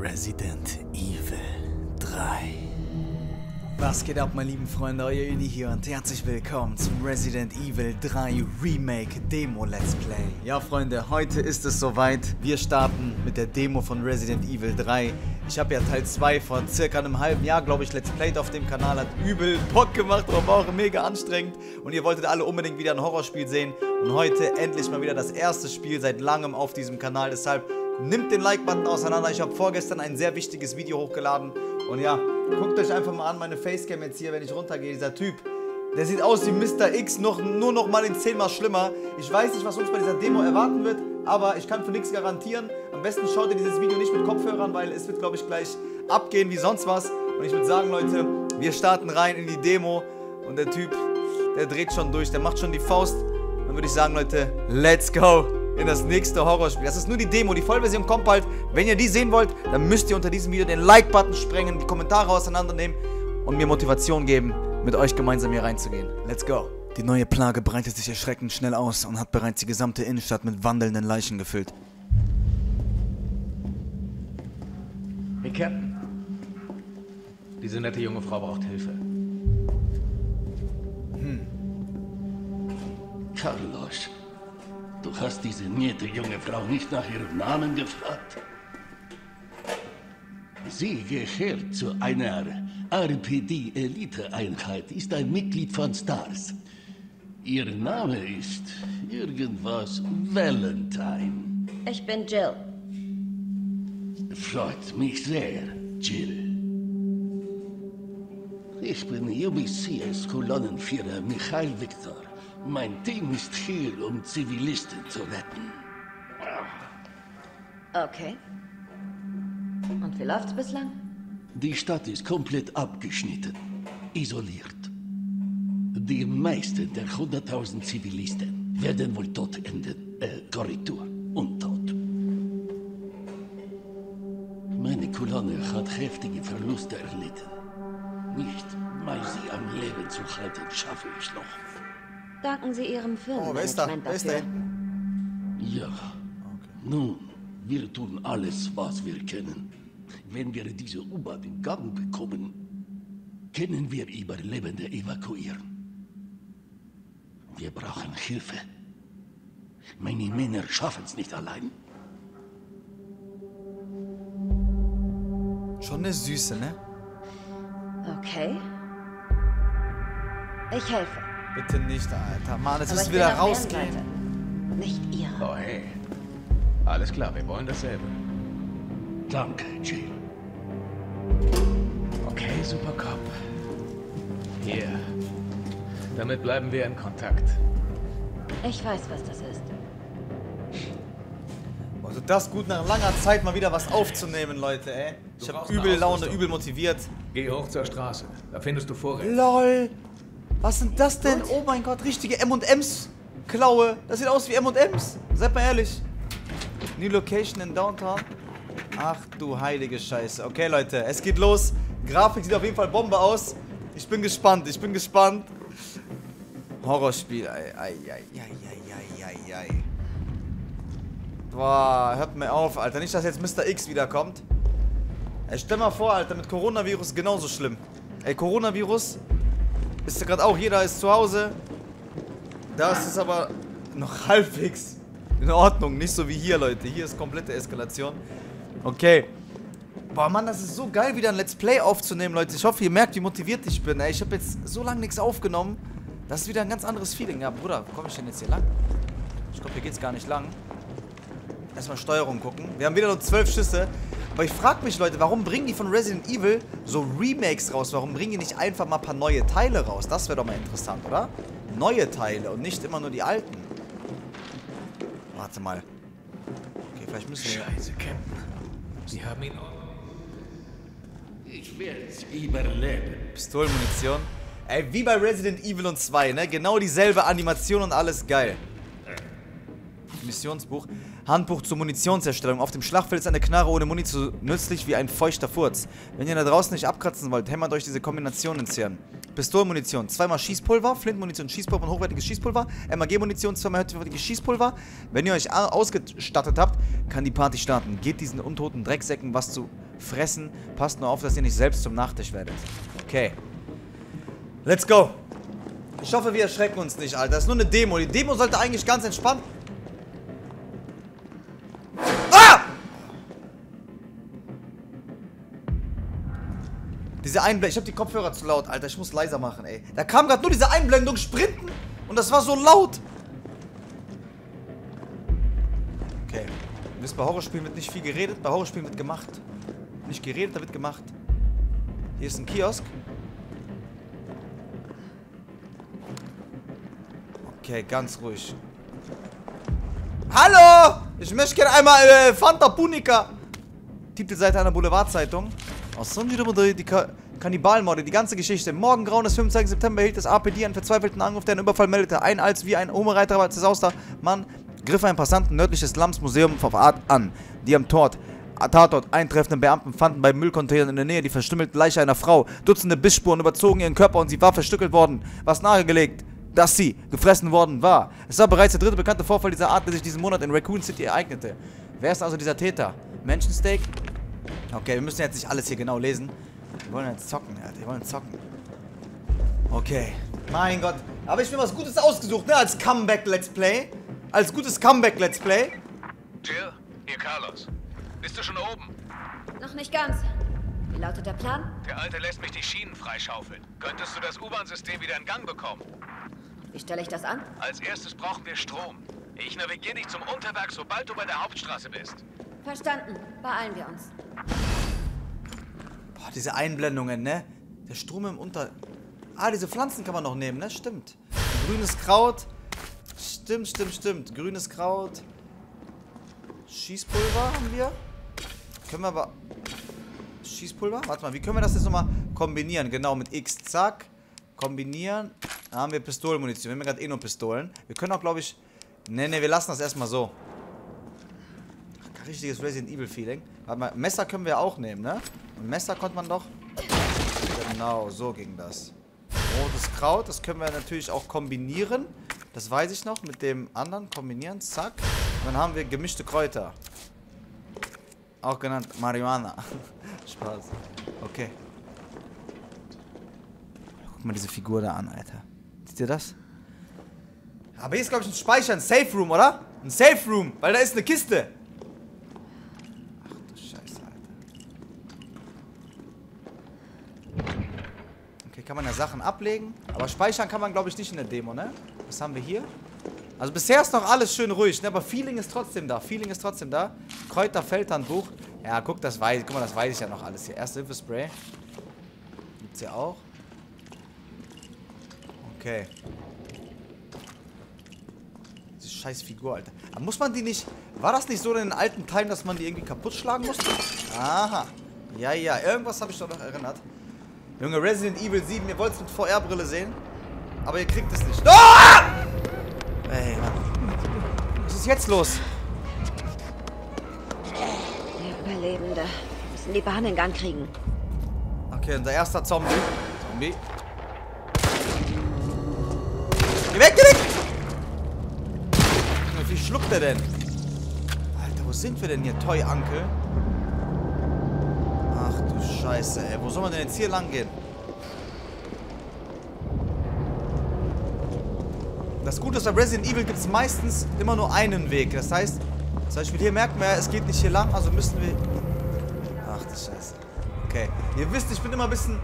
Resident Evil 3. Was geht ab, meine lieben Freunde? Euer Uni hier und herzlich willkommen zum Resident Evil 3 Remake Demo Let's Play. Ja, Freunde, heute ist es soweit. Wir starten mit der Demo von Resident Evil 3. Ich habe ja Teil 2 vor circa einem halben Jahr, glaube ich, Let's Played auf dem Kanal. Hat übel Bock gemacht, war auch mega anstrengend. Und ihr wolltet alle unbedingt wieder ein Horrorspiel sehen. Und heute endlich mal wieder das erste Spiel seit langem auf diesem Kanal. Deshalb nimmt den Like-Button auseinander. Ich habe vorgestern ein sehr wichtiges Video hochgeladen. Und ja, guckt euch einfach mal an meine Facecam jetzt hier, wenn ich runtergehe. Dieser Typ, der sieht aus wie Mr. X, noch, nur noch mal in zehnmal schlimmer. Ich weiß nicht, was uns bei dieser Demo erwarten wird, aber ich kann für nichts garantieren. Am besten schaut ihr dieses Video nicht mit Kopfhörern, weil es wird, glaube ich, gleich abgehen wie sonst was. Und ich würde sagen, Leute, wir starten rein in die Demo. Und der Typ, der dreht schon durch, der macht schon die Faust. Dann würde ich sagen, Leute, let's go in das nächste Horrorspiel. Das ist nur die Demo, die Vollversion kommt bald. Wenn ihr die sehen wollt, dann müsst ihr unter diesem Video den Like-Button sprengen, die Kommentare auseinandernehmen und mir Motivation geben, mit euch gemeinsam hier reinzugehen. Let's go. Die neue Plage breitet sich erschreckend schnell aus und hat bereits die gesamte Innenstadt mit wandelnden Leichen gefüllt. Hey, Captain. Diese nette junge Frau braucht Hilfe. Carlos, du hast diese nette junge Frau nicht nach ihrem Namen gefragt. Sie gehört zu einer RPD-Elite-Einheit, ist ein Mitglied von STARS. Ihr Name ist irgendwas Valentine. Ich bin Jill. Freut mich sehr, Jill. Ich bin UBCS-Kolonnenführer Michael Victor. Mein Team ist hier, um Zivilisten zu retten. Okay. Und wie läuft's bislang? Die Stadt ist komplett abgeschnitten, isoliert. Die meisten der 100.000 Zivilisten werden wohl tot enden. Äh, Korrektur, untot. Meine Kolonne hat heftige Verluste erlitten. Nicht mal sie am Leben zu halten, schaffe ich noch. Danken Sie Ihrem Oh, wer ist da? Firmenmanagement Wer ist da dafür. hinten? Ja. Nun, wir tun alles, was wir können. Wenn wir diese U-Bahn in Gang bekommen, können wir Überlebende evakuieren. Wir brauchen Hilfe. Meine Männer schaffen es nicht allein. Schon eine Süße, ne? Okay. Ich helfe. Bitte nicht, Alter. Mann, jetzt Aber müssen ich wir bin da rausgehen. Seite. Nicht Ihre. Oh, hey. Alles klar, wir wollen dasselbe. Danke, Jill. Okay, Supercop. Hier. Damit bleiben wir in Kontakt. Ich weiß, was das ist. Also das gut nach langer Zeit mal wieder was aufzunehmen, Leute, ey. Ich hab übel Laune, übel motiviert. Geh hoch zur Straße. Da findest du Vorräte. LOL. Was sind das denn? Oh mein Gott, richtige M&M's Klaue. Das sieht aus wie M&M's. Seid mal ehrlich. New Location in Downtown. Ach du heilige Scheiße. Okay, Leute, es geht los. Grafik sieht auf jeden Fall Bombe aus. Ich bin gespannt, ich bin gespannt. Horrorspiel. Ei, ei, ei, ei, ei, ei, ei. Boah, hört mir auf, Alter. Nicht, dass jetzt Mr. X wiederkommt. Ey, stell mal vor, Alter, mit Coronavirus genauso schlimm. Ey, Coronavirus ist ja gerade auch, jeder ist zu Hause. Da ist aber noch halbwegs in Ordnung. Nicht so wie hier, Leute. Hier ist komplette Eskalation. Okay. Boah, Mann, das ist so geil, wieder ein Let's Play aufzunehmen, Leute. Ich hoffe, ihr merkt, wie motiviert ich bin. Ey, ich habe jetzt so lange nichts aufgenommen. Das ist wieder ein ganz anderes Feeling. Ja, Bruder, komme ich denn jetzt hier lang? Ich glaube, hier geht's gar nicht lang. Erstmal Steuerung gucken. Wir haben wieder nur zwölf Schüsse. Aber ich frage mich, Leute, warum bringen die von Resident Evil so Remakes raus? Warum bringen die nicht einfach mal ein paar neue Teile raus? Das wäre doch mal interessant, oder? Neue Teile und nicht immer nur die alten. Warte mal. Okay, vielleicht müssen wir... Scheiße, Captain. Sie haben ihn... Ich werde es überleben. Pistolenmunition. Ey, wie bei Resident Evil und 2, ne? Genau dieselbe Animation und alles geil. Missionsbuch. Handbuch zur Munitionsherstellung. Auf dem Schlachtfeld ist eine Knarre ohne Muni so nützlich wie ein feuchter Furz. Wenn ihr da draußen nicht abkratzen wollt, hämmert euch diese Kombination ins Hirn. Pistolenmunition, zweimal Schießpulver, Flintmunition, Schießpulver und hochwertiges Schießpulver, MAG-Munition, zweimal hochwertiges Schießpulver. Wenn ihr euch ausgestattet habt, kann die Party starten. Gebt diesen untoten Drecksäcken was zu fressen. Passt nur auf, dass ihr nicht selbst zum Nachtisch werdet. Okay. Let's go. Ich hoffe, wir erschrecken uns nicht, Alter. Das ist nur eine Demo. Die Demo sollte eigentlich ganz entspannt... Diese Einblendung. Ich habe die Kopfhörer zu laut, Alter. Ich muss leiser machen, ey. Da kam gerade nur diese Einblendung, sprinten. Und das war so laut. Okay. Ihr wisst, bei Horrorspielen wird nicht viel geredet. Bei Horrorspielen wird gemacht. Nicht geredet, da wird gemacht. Hier ist ein Kiosk. Okay, ganz ruhig. Hallo! Ich möchte gerne einmal äh, Fanta Punica. Titelseite einer Boulevardzeitung. Aus Sonjiro die Ka Kannibalmorde, die ganze Geschichte. Morgengrauen des 25. September hielt das APD einen verzweifelten Angriff, der einen Überfall meldete. Ein als wie ein Homereiter zersauster Mann griff einen Passanten nördliches Slums Museum auf Art an. Die am Tort Tatort eintreffenden Beamten fanden bei Müllcontainern in der Nähe die verstümmelte Leiche einer Frau. Dutzende Bissspuren überzogen ihren Körper und sie war verstückelt worden. Was nahegelegt, dass sie gefressen worden war. Es war bereits der dritte bekannte Vorfall dieser Art, der sich diesen Monat in Raccoon City ereignete. Wer ist also dieser Täter? Menschensteak? Okay, wir müssen jetzt nicht alles hier genau lesen. Wir wollen jetzt zocken, Alter. Wir wollen zocken. Okay. Mein Gott. Habe ich mir was Gutes ausgesucht, ne? Als Comeback-Let's Play. Als gutes Comeback-Let's Play. Jill, hier Carlos. Bist du schon oben? Noch nicht ganz. Wie lautet der Plan? Der Alte lässt mich die Schienen freischaufeln. Könntest du das U-Bahn-System wieder in Gang bekommen? Wie stelle ich das an? Als erstes brauchen wir Strom. Ich navigiere dich zum Unterwerk, sobald du bei der Hauptstraße bist. Verstanden. Beeilen wir uns. Boah, diese Einblendungen, ne? Der Strom im Unter... Ah, diese Pflanzen kann man noch nehmen, ne? Stimmt. Grünes Kraut. Stimmt, stimmt, stimmt. Grünes Kraut. Schießpulver haben wir. Können wir aber... Schießpulver? Warte mal, wie können wir das jetzt nochmal kombinieren? Genau, mit X. Zack. Kombinieren. Da haben wir Pistolenmunition. Wir haben ja gerade eh nur Pistolen. Wir können auch, glaube ich... Ne, ne, wir lassen das erstmal so. Ach, richtiges Resident Evil Feeling. Warte mal, Messer können wir auch nehmen, ne? Und Messer konnte man doch... Genau, so ging das. Rotes Kraut, das können wir natürlich auch kombinieren. Das weiß ich noch, mit dem anderen kombinieren, zack. Und dann haben wir gemischte Kräuter. Auch genannt Marihuana. Spaß. Okay. Guck mal diese Figur da an, Alter. Seht ihr das? Aber hier ist, glaube ich, ein Speicher, ein Safe Room, oder? Ein Safe Room, weil da ist eine Kiste. Ach du Scheiße, Alter. Okay, kann man ja Sachen ablegen. Aber speichern kann man, glaube ich, nicht in der Demo, ne? Was haben wir hier? Also bisher ist noch alles schön ruhig, ne? Aber Feeling ist trotzdem da. Feeling ist trotzdem da. Kräuterfeldhandbuch. Ja, guck, das weiß, guck mal, das weiß ich ja noch alles hier. Erste Hilfe Spray. Gibt's hier auch. Okay. Diese scheiß Figur, Alter. Aber muss man die nicht... War das nicht so in den alten Teilen, dass man die irgendwie kaputt schlagen musste? Aha. Ja, ja. Irgendwas habe ich doch noch erinnert. Junge, Resident Evil 7, ihr wollt es mit VR-Brille sehen? Aber ihr kriegt es nicht. Ah! Ey, Mann. Was ist jetzt los? Wir Überlebende müssen die Bahn in Gang kriegen. Okay, unser erster Zombie. Zombie. Geh weg, geh weg! Wie viel schluckt er denn? Alter, wo sind wir denn hier? Toy Uncle? Scheiße, ey. Wo soll man denn jetzt hier lang gehen? Das Gute ist, bei Resident Evil gibt es meistens immer nur einen Weg. Das heißt, zum Beispiel hier merken wir, es geht nicht hier lang, also müssen wir... Ach du Scheiße. Okay. Ihr wisst, ich bin immer ein bisschen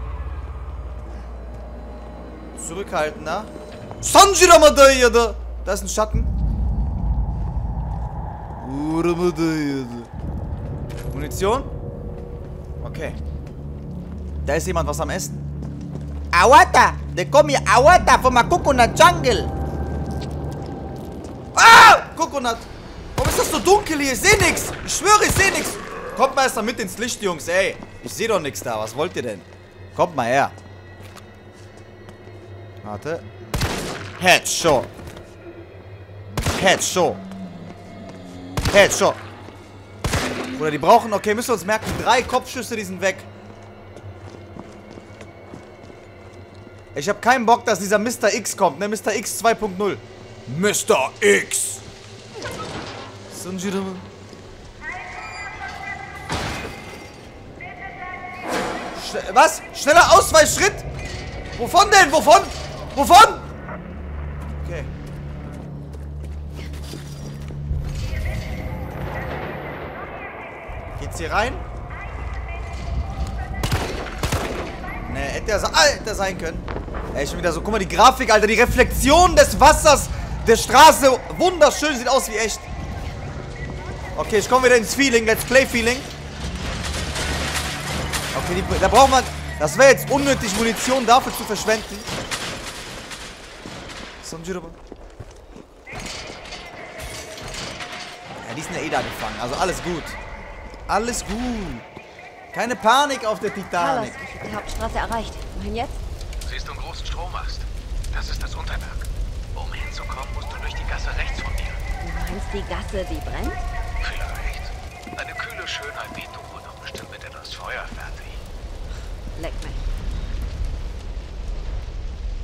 zurückhaltender. Sanjira Madayada! Da ist ein Schatten. Munition? Okay. Da ist jemand was am Essen. Awata! They call me Awata from a coconut jungle! Ah! Coconut! Warum ist das so dunkel hier? Ich seh nix! Ich schwöre, ich seh nix! Kommt mal erst mal mit ins Licht, Jungs, ey! Ich seh doch nix da. Was wollt ihr denn? Kommt mal her. Warte. Headshot. Headshot. Headshot. Oder die brauchen, okay, müssen wir uns merken, drei Kopfschüsse, die sind weg. Ich habe keinen Bock, dass dieser Mr. X kommt, ne? Mr. X 2.0. Mr. X. Sanjirama. Was? Schneller Ausweichschritt? Wovon denn? Wovon? Wovon? Okay. Geht's hier rein? Ne, hätte er, Alter sein können. Ey, schon wieder so. Guck mal, die Grafik, Alter. Die Reflexion des Wassers der Straße. Wunderschön. Sieht aus wie echt. Okay, ich komme wieder ins Feeling. Let's Play Feeling. Okay, die, da braucht man... Das wäre jetzt unnötig, Munition dafür zu verschwenden. Ja, die sind ja eh da gefangen. Also alles gut. Alles gut. Keine Panik auf der Carlos, Titanic. ich habe die Hauptstraße erreicht. Wohin jetzt? Siehst du einen großen Strommast? Das ist das Unterwerk. Um hinzukommen, musst du durch die Gasse rechts von mir. Du meinst die Gasse, die brennt? Vielleicht. Eine kühle Schönheit wie du und auch bestimmt mit etwas Feuer fertig. Leck mich.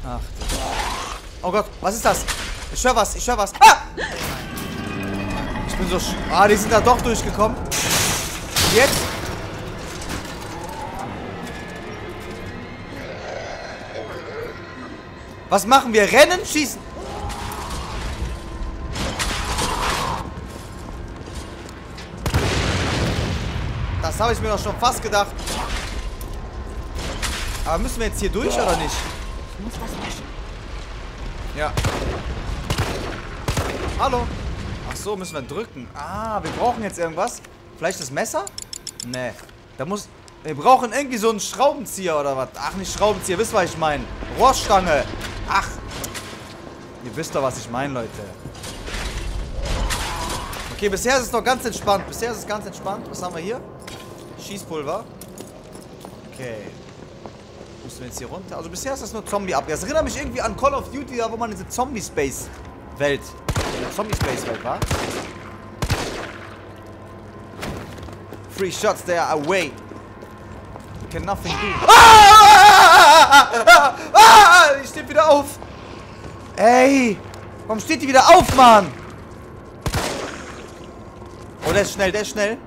Ach du. Oh Gott, was ist das? Ich höre was, ich höre was. Ah! Ich bin so... sch- Ah, die sind da doch durchgekommen. Jetzt? Was machen wir? Rennen? Schießen? Das habe ich mir doch schon fast gedacht. Aber müssen wir jetzt hier durch oder nicht? Ich muss das löschen. Ja. Hallo. Ach so, müssen wir drücken. Ah, wir brauchen jetzt irgendwas. Vielleicht das Messer? Nee. Da muss... Wir brauchen irgendwie so einen Schraubenzieher oder was. Ach, nicht Schraubenzieher. Wisst ihr, was ich meine? Rohrstange. Ach. Ihr wisst doch, was ich meine, Leute. Okay, bisher ist es noch ganz entspannt. Bisher ist es ganz entspannt. Was haben wir hier? Schießpulver. Okay. Müssen wir jetzt hier runter? Also bisher ist das nur Zombie-Abwehr. Das erinnert mich irgendwie an Call of Duty, da wo man diese Zombie-Space-Welt, in der Zombie-Space-Welt war. Three shots, they are away. You can nothing do. Ah! Ah! Ah! Wieder auf. Ey! Warum steht die wieder auf, Mann? Oh, der ist schnell, der ist schnell.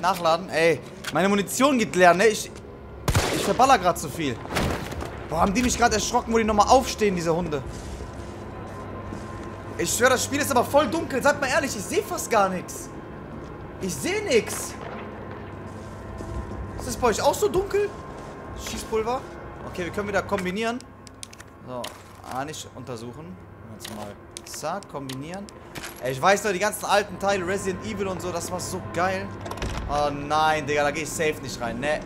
Nachladen. Ey, meine Munition geht leer, ne? Ich, ich verballer gerade zu viel. Boah, haben die mich gerade erschrocken, wo die nochmal aufstehen, diese Hunde. Ich schwöre, das Spiel ist aber voll dunkel. Seid mal ehrlich, ich sehe fast gar nichts. Ich sehe nichts. Ist das bei euch auch so dunkel? Schießpulver? Okay, wir können wieder kombinieren. So, ah, nicht untersuchen. Jetzt mal. Zack, kombinieren. Ey, ich weiß doch, die ganzen alten Teile, Resident Evil und so, das war so geil. Oh nein, Digga, da gehe ich safe nicht rein, ne?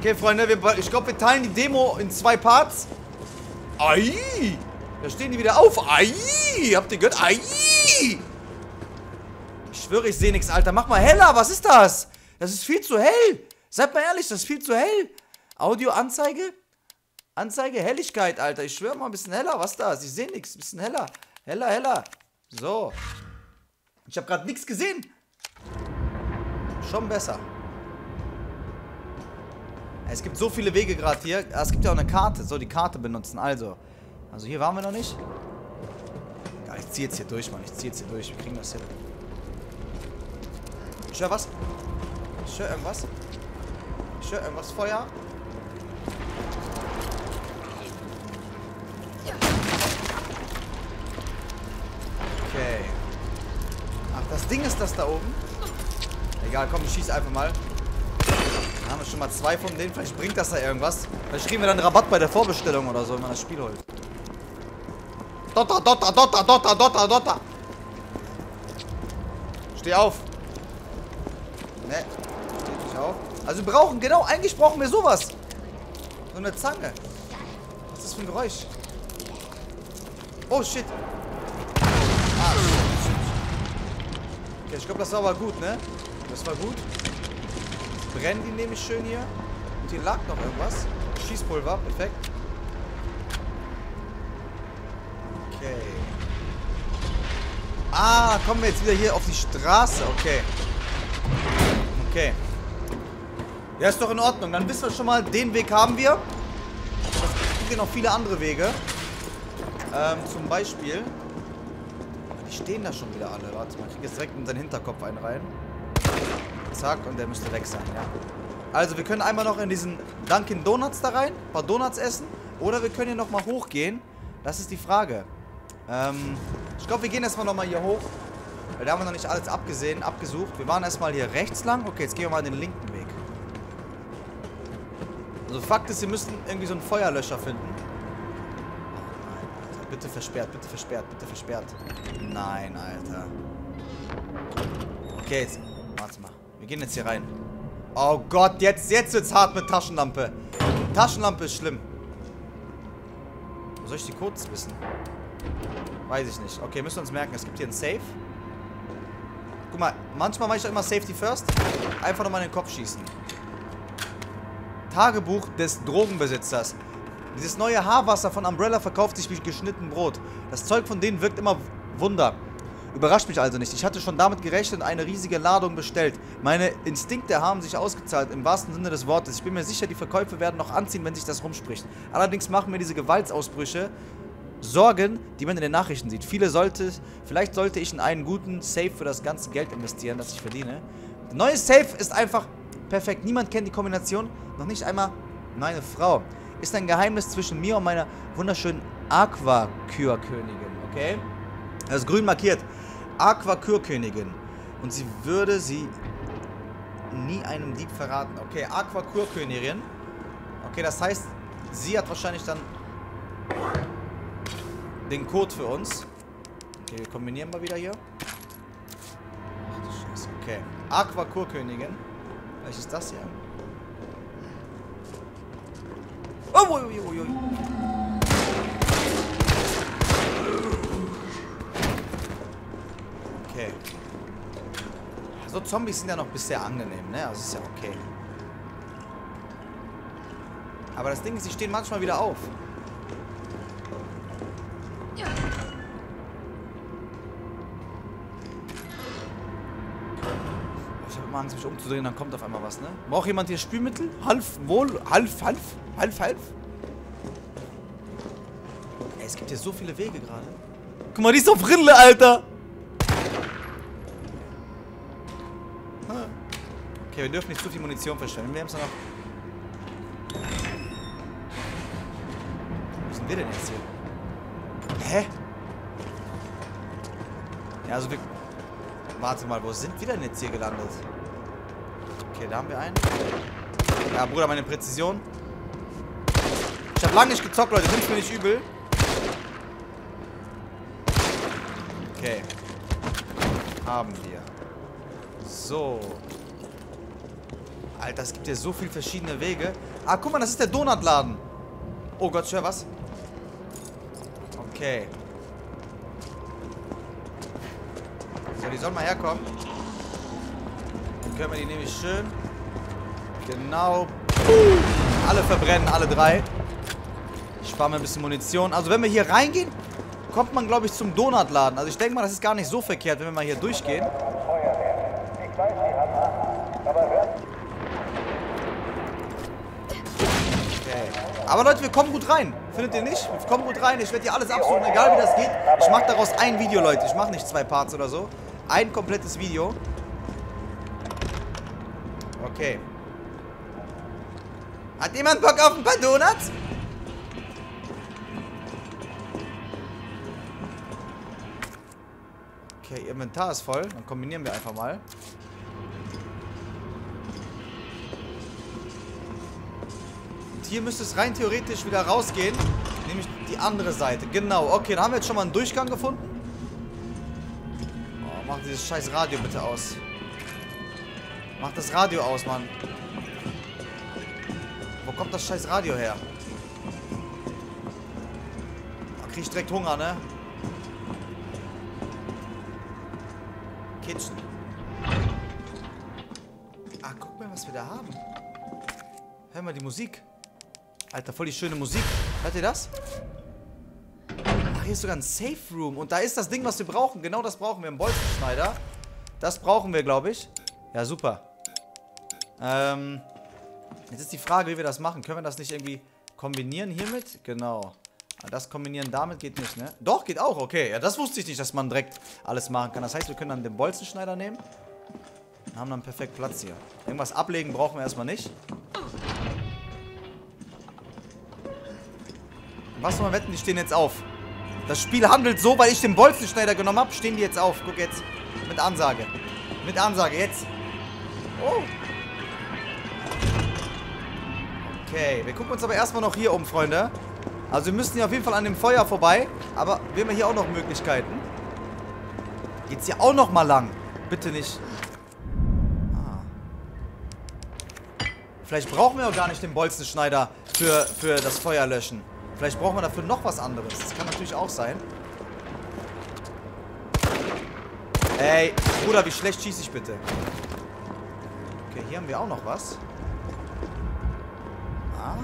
Okay, Freunde, wir, ich glaube, wir teilen die Demo in zwei Parts. Ai! Da stehen die wieder auf. Ai! Habt ihr gehört? Ai! Ich schwöre, ich sehe nichts, Alter. Mach mal heller. Was ist das? Das ist viel zu hell. Seid mal ehrlich, das ist viel zu hell. Audioanzeige? Anzeige, Helligkeit, Alter. Ich schwöre mal, ein bisschen heller. Was ist das? Ich sehe nichts. Ein bisschen heller. Heller, heller. So. Ich habe gerade nichts gesehen. Schon besser. Es gibt so viele Wege gerade hier. Ah, Es gibt ja auch eine Karte. So, die Karte benutzen. Also. Also hier waren wir noch nicht. Ja, ich ziehe jetzt hier durch, Mann. Ich ziehe jetzt hier durch. Wir kriegen das hin. Ich höre was. Ich höre irgendwas. Ich höre irgendwas. Feuer. Okay. Ach, das Ding ist das da oben. Egal, komm, ich schieß einfach mal. Schon mal zwei von denen. Vielleicht bringt das da irgendwas. Vielleicht kriegen wir dann Rabatt bei der Vorbestellung oder so, wenn man das Spiel holt. Dotter, Dotter, Dotter, Dotter, Dotter, Dotter. Steh auf. Ne, steh nicht auf. Also wir brauchen, genau, eigentlich brauchen wir sowas. So eine Zange. Was ist das für ein Geräusch? Oh, shit. Ah, shit, shit. Okay, ich glaube, das war aber gut, ne? Das war gut. Brennen die nämlich schön hier. Und hier lag noch irgendwas. Schießpulver, perfekt. Okay. Ah, kommen wir jetzt wieder hier auf die Straße. Okay. Okay. Ja, ist doch in Ordnung. Dann wissen wir schon mal, den Weg haben wir. Es gibt ja noch viele andere Wege. Ähm, zum Beispiel... Die stehen da schon wieder alle. Warte mal, ich krieg jetzt direkt in seinen Hinterkopf einen rein. Zack, und der müsste weg sein, ja. Also, wir können einmal noch in diesen Dunkin' Donuts da rein, ein paar Donuts essen. Oder wir können hier nochmal hochgehen. Das ist die Frage. Ähm, ich glaube, wir gehen erstmal nochmal hier hoch. Weil da haben wir noch nicht alles abgesehen, abgesucht. Wir waren erstmal hier rechts lang. Okay, jetzt gehen wir mal den linken Weg. Also Fakt ist, wir müssen irgendwie so einen Feuerlöscher finden. Oh nein, Alter. Bitte versperrt, bitte versperrt, bitte versperrt. Nein, Alter. Okay, jetzt. Warte mal. Wir gehen jetzt hier rein. Oh Gott, jetzt, jetzt wird's hart mit Taschenlampe. Taschenlampe ist schlimm. Soll ich die Codes wissen? Weiß ich nicht. Okay, müssen wir uns merken. Es gibt hier einen Safe. Guck mal, manchmal mache ich doch immer Safety First. Einfach nochmal in den Kopf schießen. Tagebuch des Drogenbesitzers. Dieses neue Haarwasser von Umbrella verkauft sich wie geschnitten Brot. Das Zeug von denen wirkt immer Wunder. Überrascht mich also nicht. Ich hatte schon damit gerechnet und eine riesige Ladung bestellt. Meine Instinkte haben sich ausgezahlt, im wahrsten Sinne des Wortes. Ich bin mir sicher, die Verkäufe werden noch anziehen, wenn sich das rumspricht. Allerdings machen mir diese Gewaltsausbrüche Sorgen, die man in den Nachrichten sieht. Viele sollte, vielleicht sollte ich in einen guten Safe für das ganze Geld investieren, das ich verdiene. Der neue Safe ist einfach perfekt. Niemand kennt die Kombination. Noch nicht einmal meine Frau. Ist ein Geheimnis zwischen mir und meiner wunderschönen Aquakür-Königin, okay? Das ist grün markiert. Aquakür-Königin. Und sie würde sie nie einem Dieb verraten. Okay, Aquakür-Königin. Okay, das heißt, sie hat wahrscheinlich dann den Code für uns. Okay, wir kombinieren mal wieder hier. Ach du Scheiße, okay. Aquakurkönigin. Welches ist das hier? Oh, ui, ui, ui, ui. Okay. So Zombies sind ja noch bisher angenehm, ne? Also ist ja okay. Aber das Ding ist, sie stehen manchmal wieder auf. Ich habe immer Angst, mich umzudrehen, dann kommt auf einmal was, ne? Braucht jemand hier Spülmittel? Half, wohl, half, half, half, half? Ey, es gibt hier so viele Wege gerade. Guck mal, die ist auf Rille, Alter! Okay, wir dürfen nicht zu viel Munition verschwenden. Wir haben es noch. Wo sind wir denn jetzt hier? Hä? Ja, also wir... Warte mal, wo sind wir denn jetzt hier gelandet? Okay, da haben wir einen. Ja, Bruder, meine Präzision. Ich habe lange nicht gezockt, Leute. Nimm's mir nicht übel. Okay. Haben wir. So. Alter, es gibt hier so viele verschiedene Wege. Ah, guck mal, das ist der Donutladen. Oh Gott, ich was. Okay. So, die sollen mal herkommen. Dann können wir die nämlich schön. Genau. Alle verbrennen, alle drei. Ich spare mir ein bisschen Munition. Also, wenn wir hier reingehen, kommt man, glaube ich, zum Donutladen. Also, ich denke mal, das ist gar nicht so verkehrt, wenn wir mal hier durchgehen. Okay. Aber Leute, wir kommen gut rein. Findet ihr nicht? Wir kommen gut rein. Ich werde hier alles absuchen, egal wie das geht. Ich mache daraus ein Video, Leute. Ich mache nicht zwei Parts oder so. Ein komplettes Video. Okay. Hat jemand Bock auf ein paar Donuts? Okay, Inventar ist voll. Dann kombinieren wir einfach mal. Hier müsste es rein theoretisch wieder rausgehen. Nämlich die andere Seite. Genau. Okay, dann haben wir jetzt schon mal einen Durchgang gefunden. Oh, mach dieses scheiß Radio bitte aus. Mach das Radio aus, Mann. Wo kommt das scheiß Radio her? Da krieg ich direkt Hunger, ne? Kitchen. Ah, guck mal, was wir da haben. Hör mal die Musik. Alter, voll die schöne Musik. Hört ihr das? Ach, hier ist sogar ein Safe Room. Und da ist das Ding, was wir brauchen. Genau das brauchen wir. Einen Bolzenschneider. Das brauchen wir, glaube ich. Ja, super. Ähm, Jetzt ist die Frage, wie wir das machen. Können wir das nicht irgendwie kombinieren hiermit? Genau. Aber Das kombinieren damit geht nicht, ne? Doch, geht auch, okay. Ja, das wusste ich nicht, dass man direkt alles machen kann. Das heißt, wir können dann den Bolzenschneider nehmen. Und haben dann perfekt Platz hier. Irgendwas ablegen brauchen wir erstmal nicht. Was soll man wetten, die stehen jetzt auf. Das Spiel handelt so, weil ich den Bolzenschneider genommen habe, stehen die jetzt auf. Guck jetzt. Mit Ansage. Mit Ansage, jetzt. Oh. Okay, wir gucken uns aber erstmal noch hier um, Freunde. Also wir müssen hier auf jeden Fall an dem Feuer vorbei. Aber wir haben hier auch noch Möglichkeiten. Geht's hier auch noch mal lang? Bitte nicht. Ah. Vielleicht brauchen wir auch gar nicht den Bolzenschneider für, für das Feuer löschen. Vielleicht brauchen wir dafür noch was anderes. Das kann natürlich auch sein. Ey, Bruder, wie schlecht schieße ich bitte? Okay, hier haben wir auch noch was. Ah,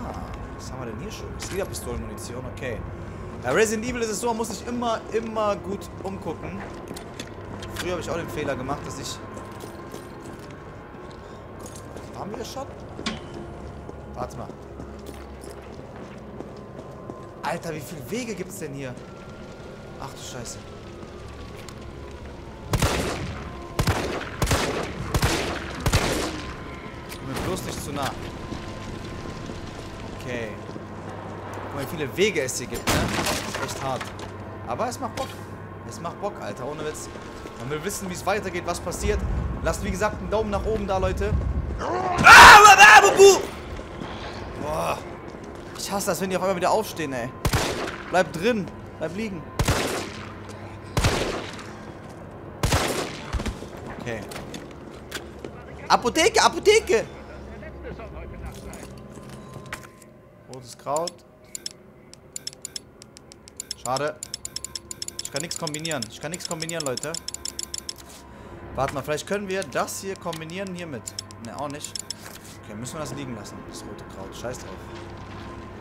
was haben wir denn hier schon? Ist okay. Bei Resident Evil ist es so, man muss sich immer, immer gut umgucken. Früher habe ich auch den Fehler gemacht, dass ich... Haben wir schon? Warte mal. Alter, wie viele Wege gibt es denn hier? Ach du Scheiße. Komm mir bloß nicht zu nah. Okay. Guck mal, wie viele Wege es hier gibt, ne? Das ist echt hart. Aber es macht Bock. Es macht Bock, Alter. Ohne Witz. Man will wissen, wie es weitergeht, was passiert. Lasst, wie gesagt, einen Daumen nach oben da, Leute. Ah, ah, bubu! Boah. Hasse das, wenn die auf einmal wieder aufstehen, ey. Bleib drin. Bleib liegen. Okay. Apotheke, Apotheke! Rotes Kraut. Schade. Ich kann nichts kombinieren. Ich kann nichts kombinieren, Leute. Warte mal, vielleicht können wir das hier kombinieren hiermit. Ne, auch nicht. Okay, müssen wir das liegen lassen, das rote Kraut. Scheiß drauf.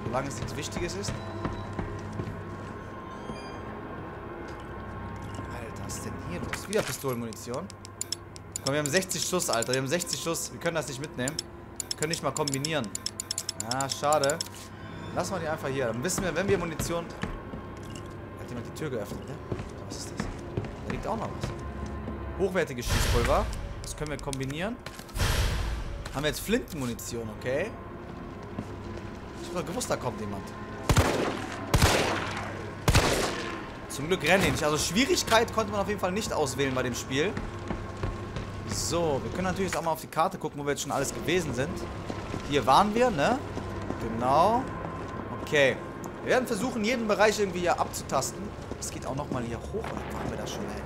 Solange es nichts Wichtiges ist. Alter, was ist denn hier los? Wieder Pistolenmunition. Komm, wir haben 60 Schuss, Alter. Wir haben 60 Schuss. Wir können das nicht mitnehmen. Wir können nicht mal kombinieren. Ah, schade. Lassen wir die einfach hier. Dann wissen wir, wenn wir Munition... Hat jemand die Tür geöffnet, ne? Was ist das? Da liegt auch noch was. Hochwertiges Schießpulver. Das können wir kombinieren. Haben wir jetzt Flintenmunition, okay? Ich doch gewusst, da kommt jemand. Zum Glück rennen die nicht. Also Schwierigkeit konnte man auf jeden Fall nicht auswählen bei dem Spiel. So, wir können natürlich jetzt auch mal auf die Karte gucken, wo wir jetzt schon alles gewesen sind. Hier waren wir, ne? Genau. Okay. Wir werden versuchen, jeden Bereich irgendwie hier abzutasten. Es geht auch nochmal hier hoch. Oder waren wir da schon, ey?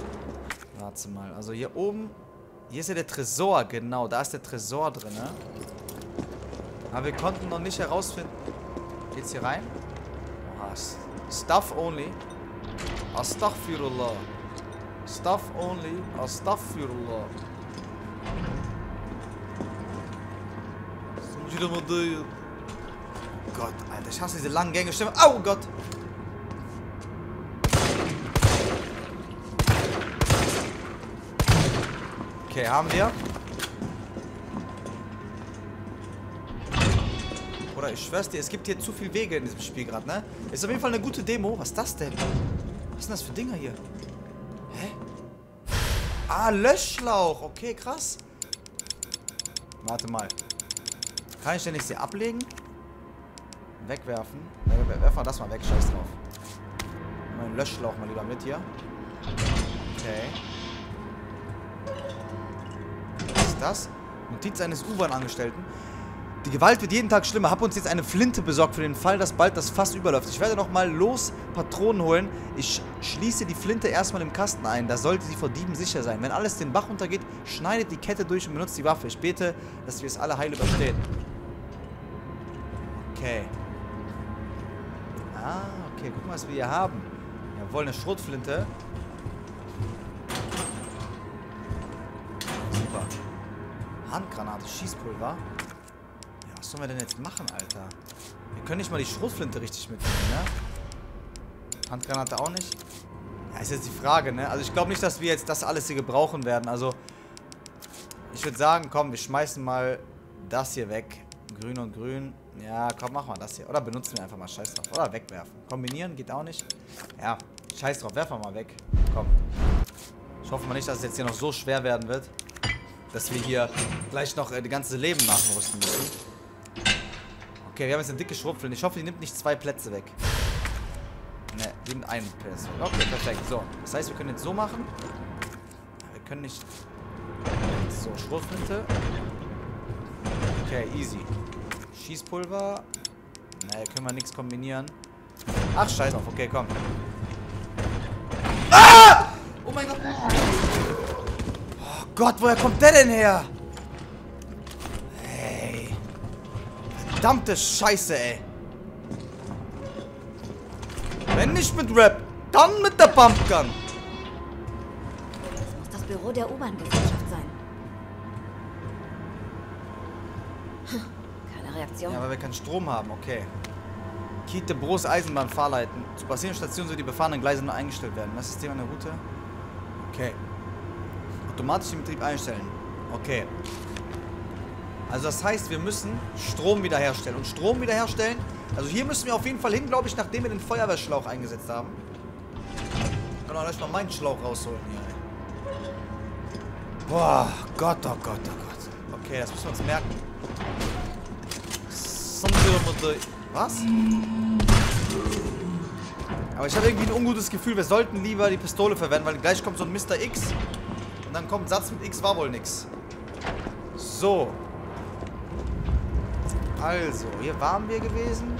Warte mal. Also hier oben... Hier ist ja der Tresor, genau. Da ist der Tresor drin, ne? Aber wir konnten noch nicht herausfinden... Geht's hier rein? Oha, Stuff only. Astaghfirullah. Stuff only. Astaghfirullah. Gott, Alter, ich hasse diese langen Gänge. Stimme. Oh Gott. Okay, haben wir. Oder ich schwör's dir, es gibt hier zu viele Wege in diesem Spiel gerade, ne? Ist auf jeden Fall eine gute Demo. Was ist das denn? Was sind das für Dinger hier? Hä? Ah, Löschschlauch. Okay, krass. Warte mal. Kann ich denn nicht sie ablegen? Wegwerfen. Werfen wir das mal weg. Scheiß drauf. Meinen Löschschlauch mal lieber mit hier. Okay. Was ist das? Notiz eines U-Bahn-Angestellten. Die Gewalt wird jeden Tag schlimmer. Hab uns jetzt eine Flinte besorgt für den Fall, dass bald das Fass überläuft. Ich werde nochmal los Patronen holen. Ich schließe die Flinte erstmal im Kasten ein. Da sollte sie vor Dieben sicher sein. Wenn alles den Bach untergeht, schneidet die Kette durch und benutzt die Waffe. Ich bete, dass wir es alle heil überstehen. Okay. Ah, okay. Guck mal, was wir hier haben. Jawohl, eine Schrotflinte. Super. Handgranate, Schießpulver. Was sollen wir denn jetzt machen, Alter? Wir können nicht mal die Schrotflinte richtig mitnehmen, ne? Handgranate auch nicht. Ja, ist jetzt die Frage, ne? Also ich glaube nicht, dass wir jetzt das alles hier gebrauchen werden. Also, ich würde sagen, komm, wir schmeißen mal das hier weg. Grün und grün. Ja, komm, machen wir das hier. Oder benutzen wir einfach mal Scheiß drauf. Oder wegwerfen. Kombinieren geht auch nicht. Ja, Scheiß drauf. Werfen wir mal weg. Komm. Ich hoffe mal nicht, dass es jetzt hier noch so schwer werden wird, dass wir hier gleich noch äh, die ganze Leben nachrüsten müssen. Okay, wir haben jetzt eine dicke Schrupfel. Ich hoffe, die nimmt nicht zwei Plätze weg. Ne, die nimmt einen Platz weg. Okay, perfekt. So, das heißt, wir können jetzt so machen. Wir können nicht... So, Schrotflinte. Okay, easy. Schießpulver. Ne, können wir nichts kombinieren. Ach, scheiß drauf. Okay, komm. Ah! Oh mein Gott. Oh Gott, woher kommt der denn her? Verdammte Scheiße, ey. Wenn nicht mit Rap, dann mit der Pumpgun. Das muss das Büro der U-Bahn-Gesellschaft sein. Hm, Keine Reaktion. Ja, weil wir keinen Strom haben, okay. Kiete Bros Eisenbahnfahrleiten. Zu passierenden Stationen soll die befahrenen Gleise nur eingestellt werden. Das System an der Route. Okay. Automatisch den Betrieb einstellen. Okay. Also das heißt, wir müssen Strom wiederherstellen. Und Strom wiederherstellen, also hier müssen wir auf jeden Fall hin, glaube ich, nachdem wir den Feuerwehrschlauch eingesetzt haben. Kann auch gleich mal meinen Schlauch rausholen hier. Boah, Gott, oh Gott, oh Gott. Okay, das müssen wir uns merken. Was? Aber ich habe irgendwie ein ungutes Gefühl, wir sollten lieber die Pistole verwenden, weil gleich kommt so ein Mr. X und dann kommt ein Satz mit X war wohl nix. So. Also, hier waren wir gewesen.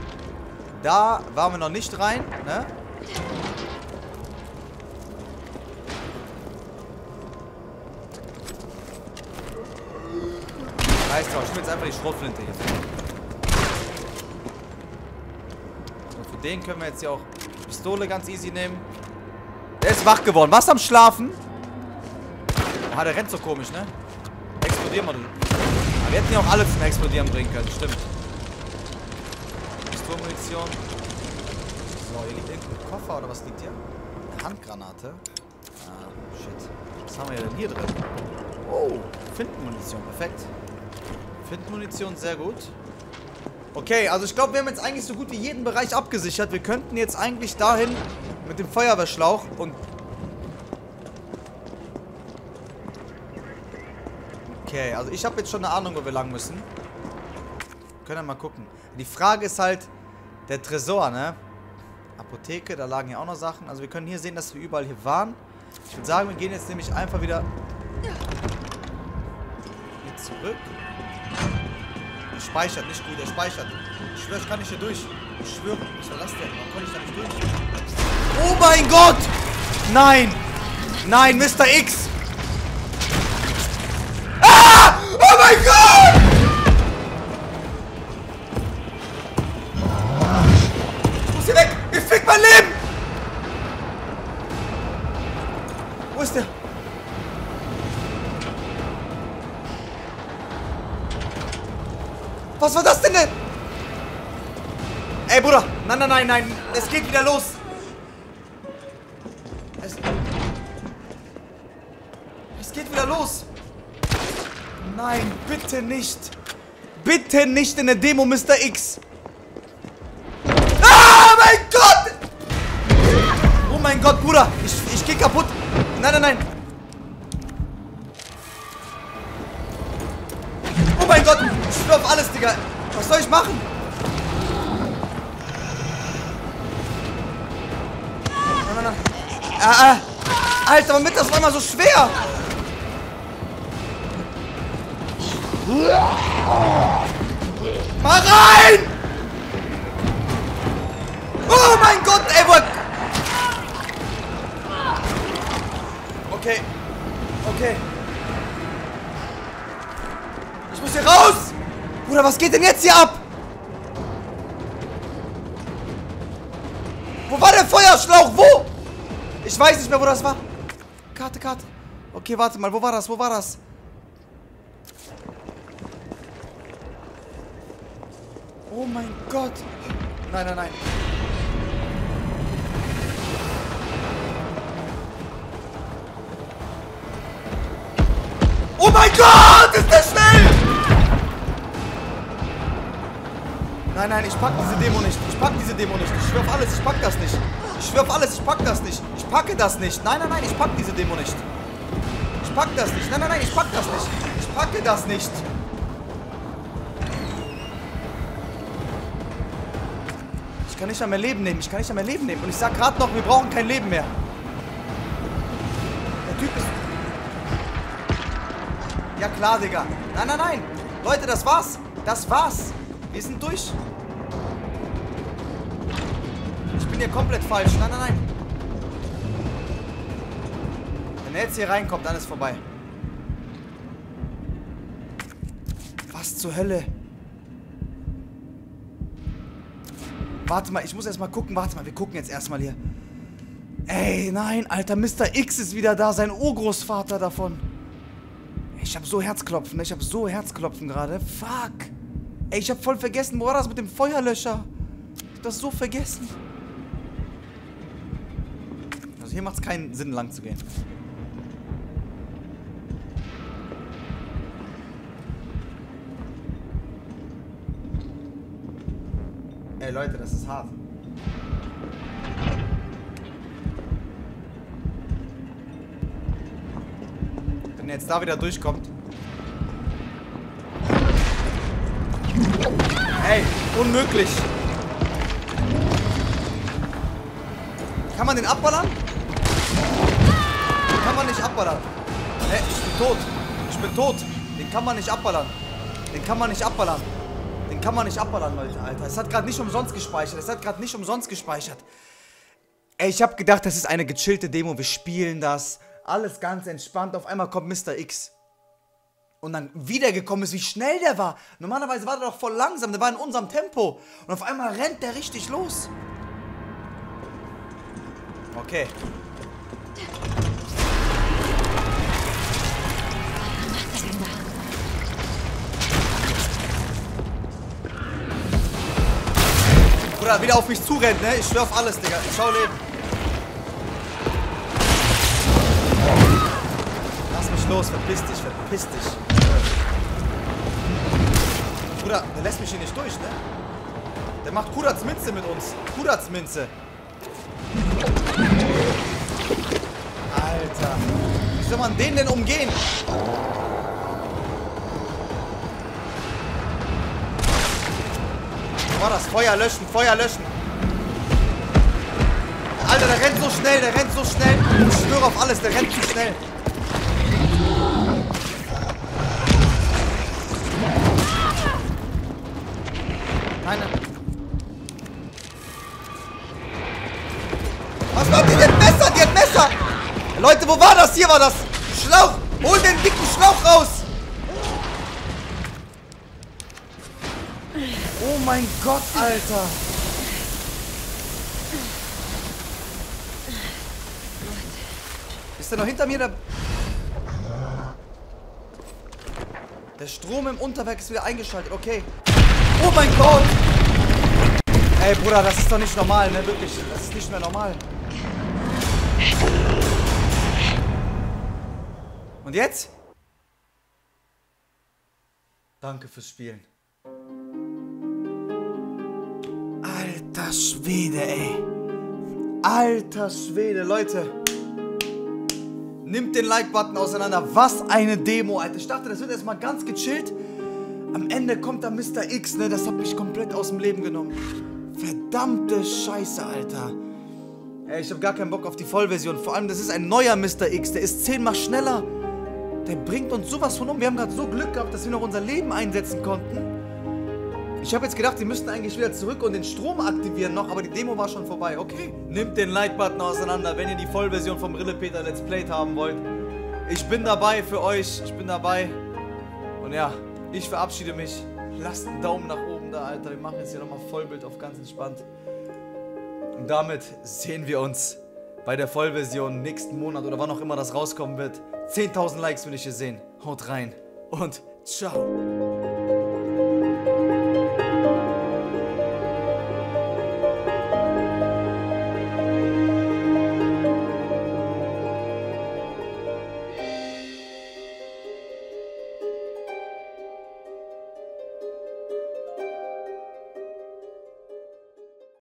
Da waren wir noch nicht rein, ne? Scheiß drauf, ich will jetzt einfach die Schrotflinte hier. So, für den können wir jetzt hier auch die Pistole ganz easy nehmen. Der ist wach geworden. Was am Schlafen? Ah, der rennt so komisch, ne? Explodieren wir. Aber wir hätten ja auch alle zum Explodieren bringen können, stimmt. Pistolmunition. So, hier liegt irgendein Koffer oder was liegt hier? Eine Handgranate. Ah, shit. Was haben wir denn hier drin? Oh, Findenmunition, perfekt. Findenmunition, sehr gut. Okay, also ich glaube, wir haben jetzt eigentlich so gut wie jeden Bereich abgesichert. Wir könnten jetzt eigentlich dahin mit dem Feuerwehrschlauch und... Okay, also ich habe jetzt schon eine Ahnung, wo wir lang müssen. Können wir mal gucken. Die Frage ist halt, der Tresor, ne? Apotheke, da lagen ja auch noch Sachen. Also wir können hier sehen, dass wir überall hier waren. Ich würde sagen, wir gehen jetzt nämlich einfach wieder hier zurück. Er speichert, nicht gut, er speichert. Ich schwöre, ich kann nicht hier durch. Ich schwöre, war das denn? Warum kann ich da nicht durch? Oh mein Gott! Nein! Nein, Mr. X! Was war das denn denn? Ey, Bruder. Nein, nein, nein, nein. Es geht wieder los. Es, es geht wieder los. Nein, bitte nicht. Bitte nicht in der Demo, Mr. X. Ah, mein Gott! Oh mein Gott, Bruder. Ich, ich geh kaputt. Nein, nein, nein. Digga. Was soll ich machen? Nein, nein, nein. Ah, ah. Alter, warum wird das auf einmal so schwer? Mal rein! Oh mein Gott, ey, wo... Okay. Okay. Ich muss hier raus! Bruder, was geht denn jetzt hier ab? Wo war der Feuerschlauch? Wo? Ich weiß nicht mehr, wo das war. Karte, Karte. Okay, warte mal. Wo war das? Wo war das? Oh mein Gott. Nein, nein, nein. Oh mein Gott, ist der schnell! Nein, nein, ich pack diese Demo nicht. Ich pack diese Demo nicht. Ich schwör auf alles, ich pack das nicht. Ich schwör auf alles, ich pack das nicht. Ich packe das nicht. Nein, nein, nein, ich pack diese Demo nicht. Ich pack das nicht. Nein, nein, nein, ich pack das nicht. Ich packe das nicht. Ich kann nicht mehr Leben nehmen. Ich kann nicht mehr Leben nehmen. Und ich sag gerade noch, wir brauchen kein Leben mehr. Der Typ ist... Ja klar, Digga. Nein, nein, nein. Leute, das war's. Das war's. Wir sind durch. Bin hier komplett falsch. Nein, nein, nein. Wenn er jetzt hier reinkommt, dann ist vorbei. Was zur Hölle? Warte mal, ich muss erstmal gucken. Warte mal, wir gucken jetzt erstmal hier. Ey, nein, Alter, Mr. X ist wieder da, sein Urgroßvater davon. Ich hab so Herzklopfen, ne? ich hab so Herzklopfen gerade. Fuck. Ey, ich hab voll vergessen, wo war das mit dem Feuerlöscher? Ich hab das so vergessen. Also hier macht es keinen Sinn, lang zu gehen. Ey Leute, das ist hart. Wenn er jetzt da wieder durchkommt. Ey, unmöglich. Kann man den abballern? Nicht abballern. Ey, ich bin tot. Ich bin tot. Den kann man nicht abballern. Den kann man nicht abballern. Den kann man nicht abballern, Leute, Alter. Es hat gerade nicht umsonst gespeichert. Es hat gerade nicht umsonst gespeichert. Ey, ich habe gedacht, das ist eine gechillte Demo. Wir spielen das. Alles ganz entspannt. Auf einmal kommt Mr. X. Und dann wiedergekommen ist, wie schnell der war. Normalerweise war der doch voll langsam. Der war in unserem Tempo. Und auf einmal rennt der richtig los. Okay. Bruder, wieder auf mich zurennt, ne? Ich schwör auf alles, Digga. Schau leben. Lass mich los, verpiss dich, verpiss dich. Bruder, der lässt mich hier nicht durch, ne? Der macht Kuratsminze mit uns. Kuratsminze. Alter. Wie soll man den denn umgehen? War das? Feuer löschen, Feuer löschen. Alter, der rennt so schnell, der rennt so schnell. Ich schwöre auf alles, der rennt zu schnell. Nein, nein. Was kommt die? Hat Messer, die hat Messer. Leute, wo war das? Hier war das. Schlauch. Hol den dicken Schlauch raus. Oh mein Gott, Alter. Ist der noch hinter mir? Der, der Strom im Unterwerk ist wieder eingeschaltet. Okay. Oh mein Gott. Ey, Bruder, das ist doch nicht normal, ne? Wirklich. Das ist nicht mehr normal. Und jetzt? Danke fürs Spielen. Alter Schwede, ey. Alter Schwede, Leute. Nimmt den Like-Button auseinander. Was eine Demo, Alter. Ich dachte, das wird erstmal ganz gechillt. Am Ende kommt da Mr. X, ne? Das hat mich komplett aus dem Leben genommen. Verdammte Scheiße, Alter. Ey, ich habe gar keinen Bock auf die Vollversion. Vor allem, das ist ein neuer Mr. X. Der ist zehnmal schneller. Der bringt uns sowas von um. Wir haben gerade so Glück gehabt, dass wir noch unser Leben einsetzen konnten. Ich habe jetzt gedacht, sie müssten eigentlich wieder zurück und den Strom aktivieren noch, aber die Demo war schon vorbei. Okay, nimmt den Like-Button auseinander, wenn ihr die Vollversion vom Rillepeter Let's Played haben wollt. Ich bin dabei für euch, ich bin dabei. Und ja, ich verabschiede mich. Lasst einen Daumen nach oben da, Alter. Wir machen jetzt hier nochmal Vollbild auf ganz entspannt. Und damit sehen wir uns bei der Vollversion nächsten Monat oder wann auch immer das rauskommen wird. 10.000 Likes will ich hier sehen. Haut rein und ciao.